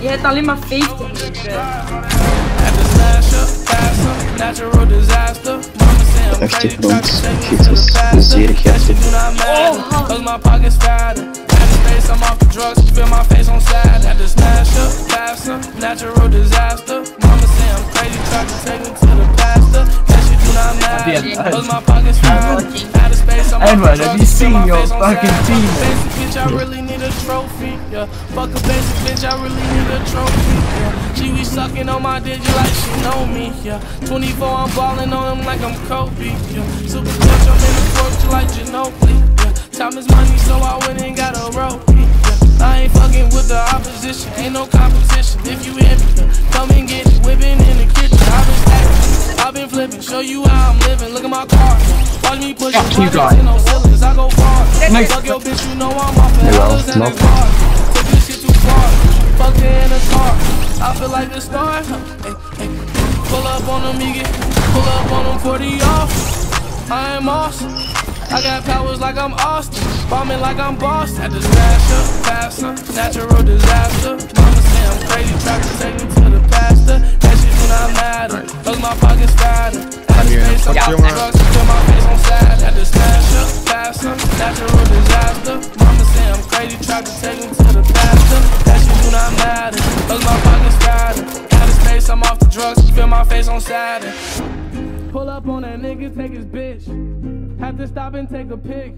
Je hebt alleen maar 50 Natural disaster. Mama say I'm Echt je crazy, blond. trying to take Shit, me to dat the is faster. zeer That gek. shit do not matter. Cause my pocket's fatter. Had the space, I'm off the drugs. Feel my face on sad. Had to smash up faster. Natural disaster. Mama say I'm crazy, tried to take me to the the off Edward, have you seen your fucking team? Bitch, I really need a trophy. Yeah. Fuck a basic bitch, I really need a trophy. Yeah. She be sucking on my digit like she know me. Yeah. 24, I'm balling on him like I'm Kobe. Yeah. Super clutch, I'm in the court like Ginobili. Yeah. Time is money, so I went and got a rope. I ain't fucking with the opposition, ain't no competition. If you yeah, come and get it. Whipping living. Look at my car. Watch me push Fuck you, buttons guy. in no. I go far. Nice. Fuck your bitch, you know I'm off the Jawel, hellers and snap. the cars. Took this shit too far. Fucked her in a car. I feel like a star. Hey, hey. Pull up on them, get Pull up on them 40 off. I am awesome. I got powers like I'm Austin. Bombing like I'm Boston. Had to smash up, faster. Natural disaster. Had to space, I'm off the drugs. Feel my face on sad. Had to smash up, faster. Natural disaster. Mama say I'm crazy. Tried to take to the pastor. That shit do not matter. Cause my pocket's. Had to space, I'm off the drugs. Feel my face on Saturn. Pull up on that nigga, take his bitch. Have to stop and take a pic.